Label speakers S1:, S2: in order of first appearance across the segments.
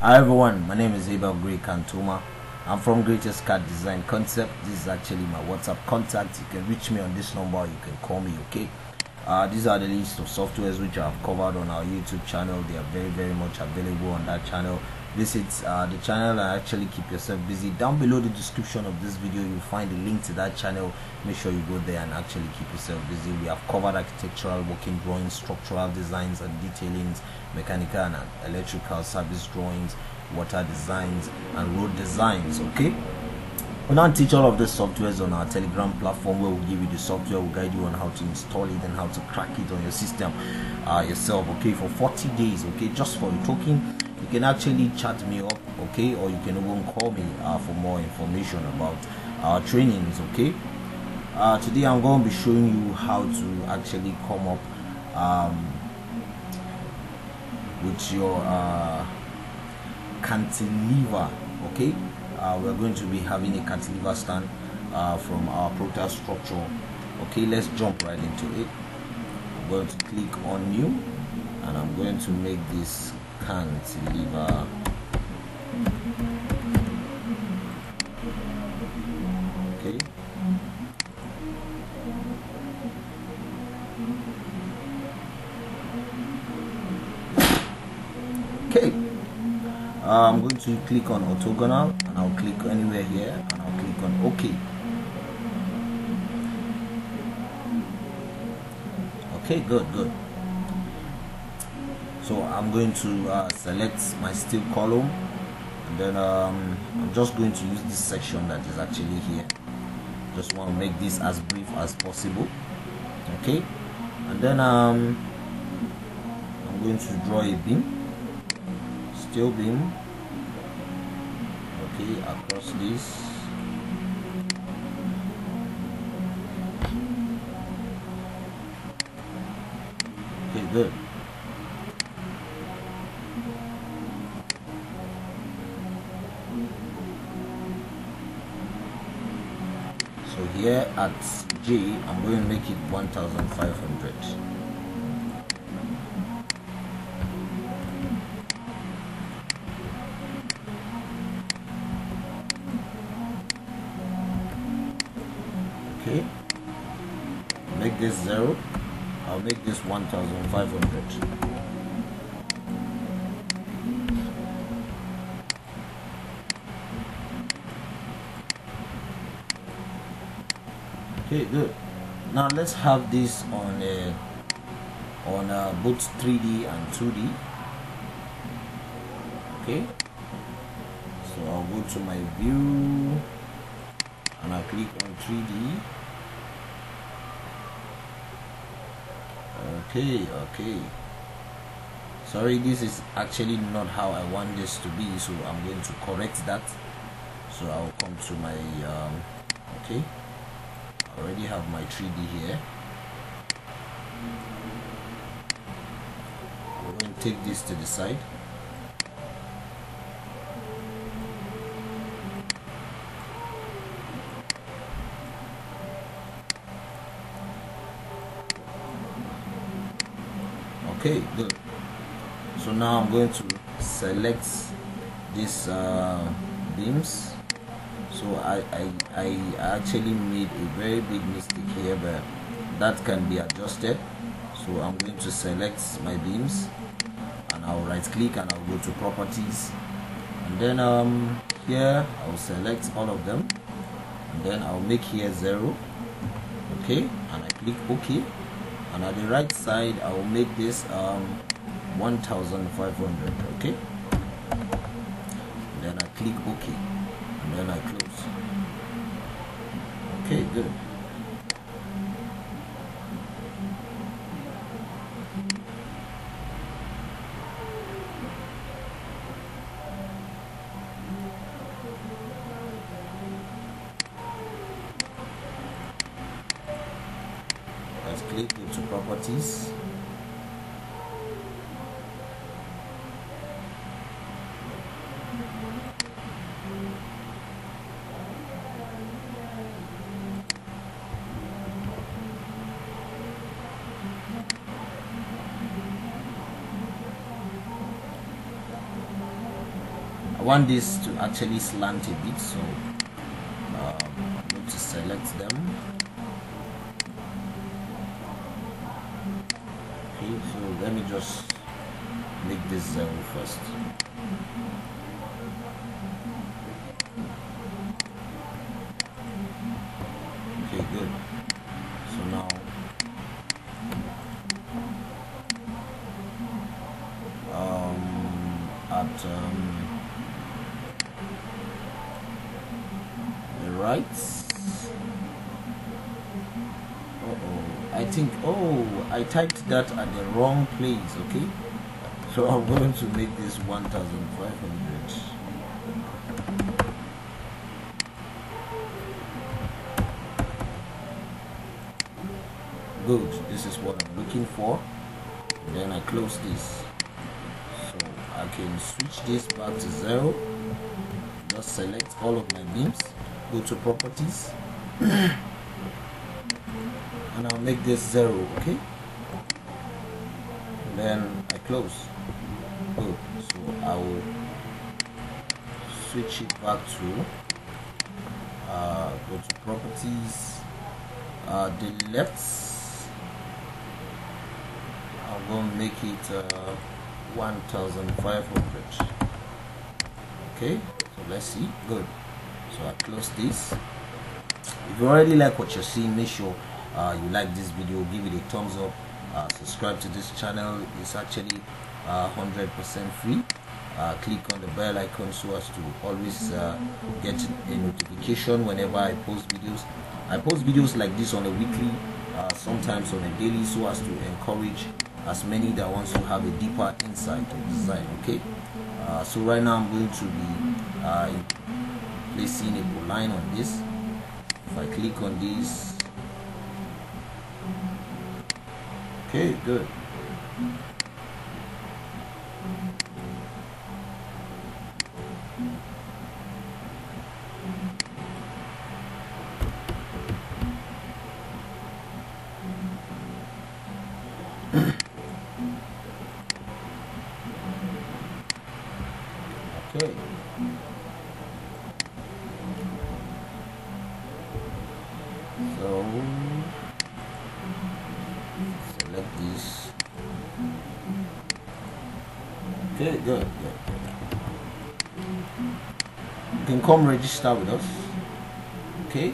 S1: Hi everyone, my name is Abel Grey Kantoma. I'm from Greytest CAD Design Concept. This is actually my WhatsApp contact. You can reach me on this number. You can call me. Okay. Uh, these are the list of softwares which I've covered on our YouTube channel. They are very very much available on that channel. Visit uh, the channel and actually keep yourself busy. Down below the description of this video, you'll find a link to that channel. Make sure you go there and actually keep yourself busy. We have covered architectural working drawings, structural designs and detailings, mechanical and electrical service drawings, water designs and road designs. Okay. We now teach all of the softwares on our Telegram platform where we'll give you the software, we'll guide you on how to install it and how to crack it on your system uh, yourself. Okay, for 40 days. Okay, just for the token, you can actually chat me up. Okay, or you can even call me uh, for more information about our trainings. Okay, uh, today I'm going to be showing you how to actually come up um, with your uh, cantilever. Okay uh, we're going to be having a cantilever stand uh, from our ProtaStructure okay let's jump right into it I'm going to click on new and I'm going to make this cantilever okay okay I'm going to click on orthogonal and I'll click anywhere here and I'll click on OK. Okay good good so I'm going to uh, select my steel column and then um, I'm just going to use this section that is actually here. Just want to make this as brief as possible okay? And then um, I'm going to draw a beam steel beam okay across this. Okay good so here at J I'm going to make it 1500 okay. Make this zero. I'll make this 1500 okay good. Now let's have this on a on uh, both 3d and 2d okay? So I'll go to my view and I click on 3D okay okay. Sorry this is actually not how I want this to be so I'm going to correct that. So I'll come to my um, okay already have my 3D here. I'm going to take this to the side. Okay good. So now I'm going to select these uh, beams so I, I, I actually made a very big mistake here but that can be adjusted. So I'm going to select my beams and I'll right click and I'll go to properties. And then um, here I'll select all of them. And then I'll make here zero. Okay and I click OK. And at the right side I will make this um, 1500 okay. And then I click OK then I close okay good. Let's click into properties want this to actually slant a bit so um, I'm going to select them. Okay so let me just make this zero first right uh oh I think oh I typed that at the wrong place okay? So I'm going to make this 1500 good. This is what I'm looking for. Then I close this. So I can switch this back to zero. Just select all of my beams go to properties. And I'll make this zero okay? Then I close. Good. So I will switch it back to uh, go to properties. Uh, the left I'm to make it uh, 1500 okay? So let's see. Good so I close this. If you already like what you're seeing make sure uh, you like this video give it a thumbs up uh, subscribe to this channel. It's actually 100% uh, free. Uh, click on the bell icon so as to always uh, get a notification whenever I post videos. I post videos like this on a weekly sometimes on a daily so as to encourage as many that wants to have a deeper insight of design okay? Uh, so right now I'm going to be uh, placing a line on this. If I click on this. Okay good. Okay so select this okay good, good. You can come register with us okay?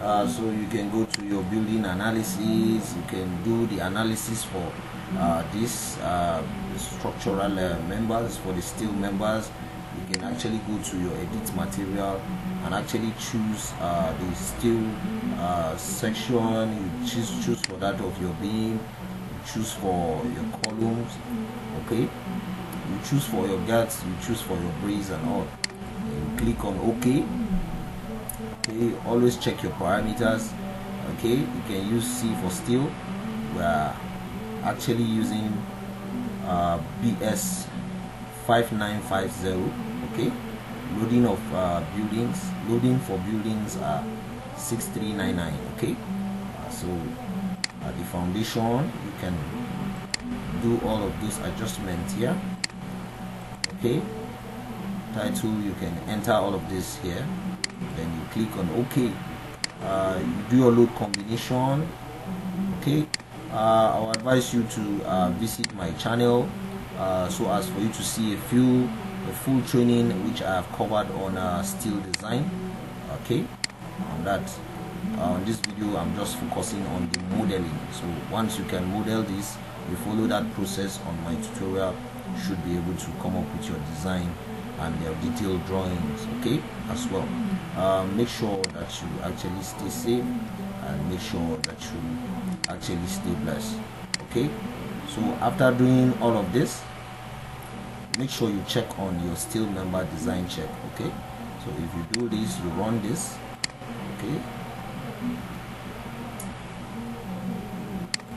S1: Uh, so you can go to your building analysis you can do the analysis for uh, this uh, structural uh, members for the steel members you can actually go to your edit material and actually choose uh, the steel uh, section. You choose choose for that of your beam. You choose for your columns okay? You choose for your guts. You choose for your brace and all. You click on ok. Okay always check your parameters okay? You can use c for steel we are actually using uh, BS 5950 okay? Loading of uh, buildings loading for buildings are 6399 okay? Uh, so uh, the foundation you can do all of those adjustments here okay? Title you can enter all of this here. Then you click on ok. Uh, you do your load combination okay? Uh, I'll advise you to uh, visit my channel uh, so as for you to see a few the full training which I have covered on uh, steel design okay? On that uh, on this video I'm just focusing on the modeling. So once you can model this you follow that process on my tutorial should be able to come up with your design and your detailed drawings okay as well. Um, make sure that you actually stay safe and make sure that you actually stay blessed okay so after doing all of this make sure you check on your steel member design check okay? So if you do this you run this okay?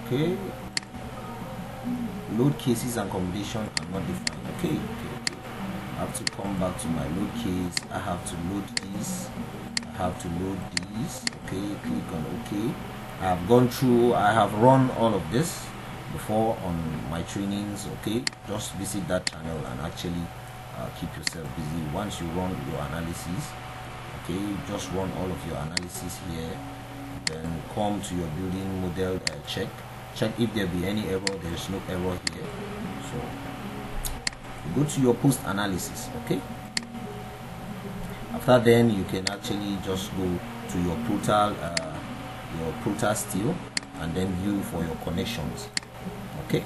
S1: Okay? Load cases and combination are not defined okay? Okay okay. I have to come back to my load case. I have to load this. I have to load this okay? Click on okay. I have gone through I have run all of this before on my trainings okay? Just visit that channel and actually uh, keep yourself busy. Once you run your analysis okay just run all of your analysis here. Then come to your building model uh, check. Check if there be any error. There is no error here. So go to your post analysis okay? After then you can actually just go to your portal uh, your Prota Steel and then view for your connections okay